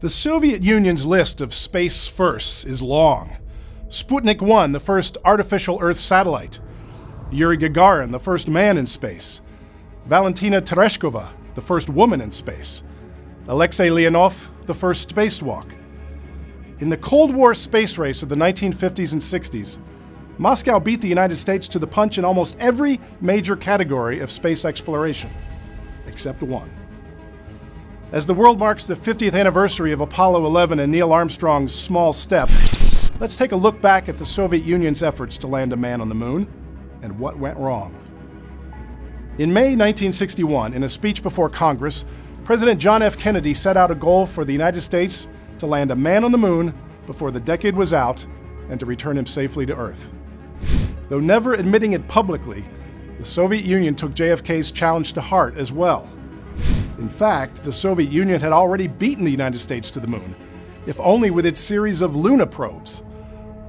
The Soviet Union's list of space firsts is long. Sputnik 1, the first artificial Earth satellite. Yuri Gagarin, the first man in space. Valentina Tereshkova, the first woman in space. Alexei Leonov, the first spacewalk. In the Cold War space race of the 1950s and 60s, Moscow beat the United States to the punch in almost every major category of space exploration, except one. As the world marks the 50th anniversary of Apollo 11 and Neil Armstrong's small step, let's take a look back at the Soviet Union's efforts to land a man on the moon and what went wrong. In May 1961, in a speech before Congress, President John F. Kennedy set out a goal for the United States to land a man on the moon before the decade was out and to return him safely to Earth. Though never admitting it publicly, the Soviet Union took JFK's challenge to heart as well. In fact, the Soviet Union had already beaten the United States to the moon, if only with its series of Luna probes.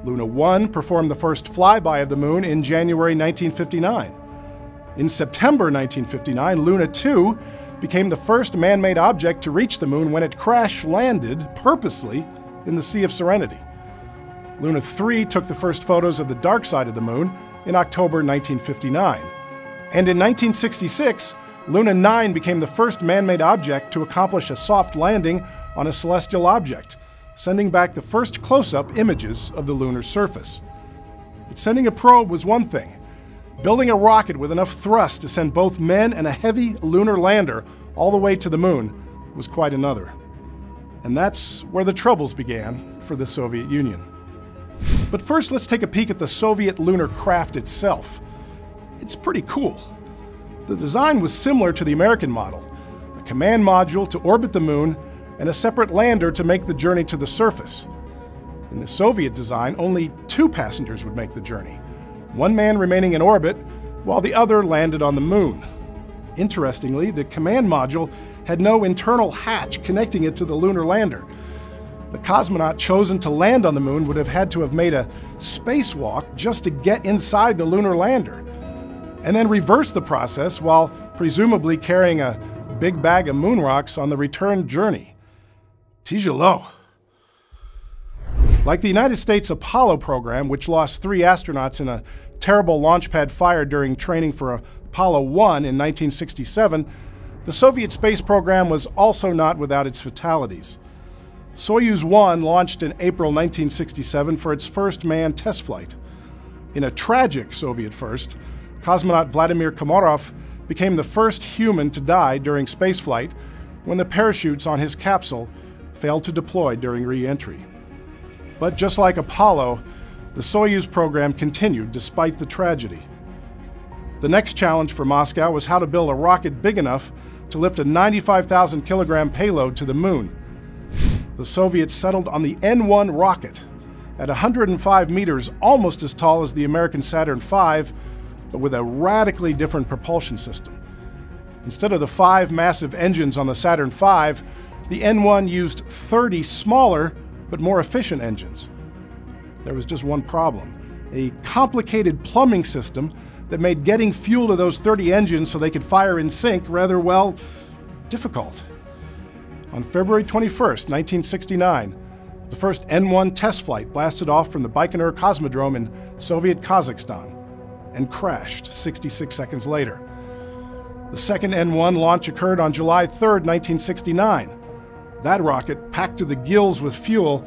Luna 1 performed the first flyby of the moon in January 1959. In September 1959, Luna 2 became the first man made object to reach the moon when it crash landed purposely in the Sea of Serenity. Luna 3 took the first photos of the dark side of the moon in October 1959. And in 1966, Luna 9 became the first man made object to accomplish a soft landing on a celestial object, sending back the first close up images of the lunar surface. But sending a probe was one thing. Building a rocket with enough thrust to send both men and a heavy lunar lander all the way to the moon was quite another. And that's where the troubles began for the Soviet Union. But first, let's take a peek at the Soviet lunar craft itself. It's pretty cool. The design was similar to the American model a command module to orbit the moon, and a separate lander to make the journey to the surface. In the Soviet design, only two passengers would make the journey, one man remaining in orbit while the other landed on the moon. Interestingly, the command module had no internal hatch connecting it to the lunar lander. The cosmonaut chosen to land on the moon would have had to have made a spacewalk just to get inside the lunar lander and then reverse the process while presumably carrying a big bag of moon rocks on the return journey. Tijolo. Like the United States Apollo program, which lost three astronauts in a terrible launch pad fire during training for Apollo 1 in 1967, the Soviet space program was also not without its fatalities. Soyuz 1 launched in April 1967 for its first manned test flight. In a tragic Soviet first, cosmonaut Vladimir Komarov became the first human to die during spaceflight when the parachutes on his capsule failed to deploy during re entry. But just like Apollo, the Soyuz program continued despite the tragedy. The next challenge for Moscow was how to build a rocket big enough to lift a 95,000 kilogram payload to the moon. The Soviets settled on the N 1 rocket at 105 meters, almost as tall as the American Saturn V but with a radically different propulsion system. Instead of the five massive engines on the Saturn V, the N1 used 30 smaller but more efficient engines. There was just one problem a complicated plumbing system that made getting fuel to those 30 engines so they could fire in sync rather, well, difficult. On February 21, 1969, the first N1 test flight blasted off from the Baikonur Cosmodrome in Soviet Kazakhstan and crashed 66 seconds later. The second N1 launch occurred on July 3, 1969. That rocket, packed to the gills with fuel,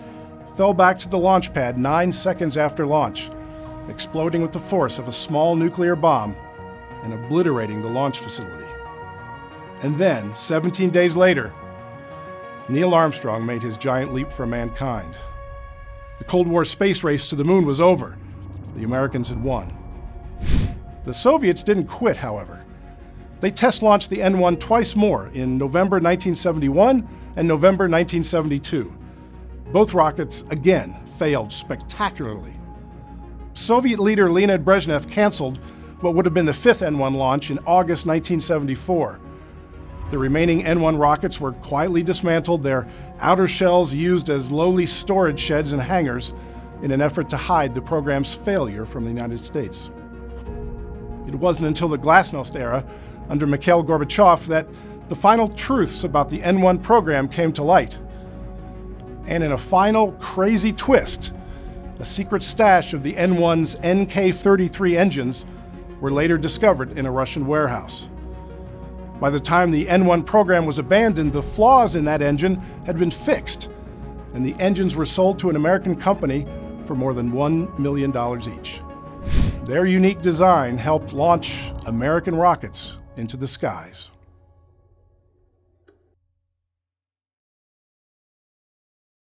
fell back to the launch pad nine seconds after launch, exploding with the force of a small nuclear bomb and obliterating the launch facility. And then, 17 days later, Neil Armstrong made his giant leap for mankind. The Cold War space race to the moon was over. The Americans had won. The Soviets didn't quit, however. They test launched the N 1 twice more in November 1971 and November 1972. Both rockets, again, failed spectacularly. Soviet leader Leonid Brezhnev canceled what would have been the fifth N 1 launch in August 1974. The remaining N 1 rockets were quietly dismantled, their outer shells used as lowly storage sheds and hangars in an effort to hide the program's failure from the United States. It wasn't until the Glasnost era, under Mikhail Gorbachev, that the final truths about the N 1 program came to light. And in a final crazy twist, a secret stash of the N-1's NK-33 engines were later discovered in a Russian warehouse. By the time the N1 program was abandoned, the flaws in that engine had been fixed, and the engines were sold to an American company for more than $1 million each. Their unique design helped launch American rockets into the skies.